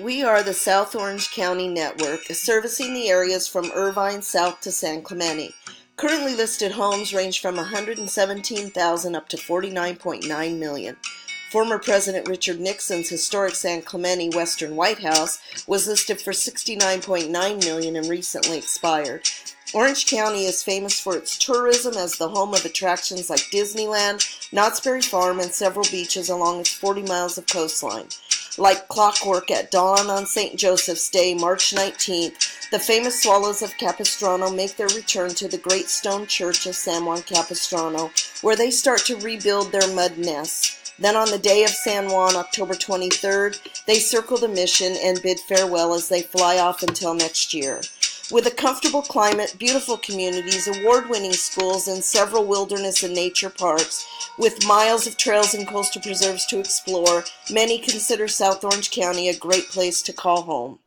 We are the South Orange County Network, servicing the areas from Irvine south to San Clemente. Currently listed homes range from 117,000 up to 49.9 million. Former President Richard Nixon's historic San Clemente Western White House was listed for 69.9 million and recently expired. Orange County is famous for its tourism as the home of attractions like Disneyland, Knott's Berry Farm, and several beaches along its 40 miles of coastline. Like clockwork at dawn on St. Joseph's Day, March 19th, the famous swallows of Capistrano make their return to the great stone church of San Juan Capistrano, where they start to rebuild their mud nests. Then on the day of San Juan, October 23rd, they circle the mission and bid farewell as they fly off until next year. With a comfortable climate, beautiful communities, award-winning schools, and several wilderness and nature parks, with miles of trails and coastal preserves to explore, many consider South Orange County a great place to call home.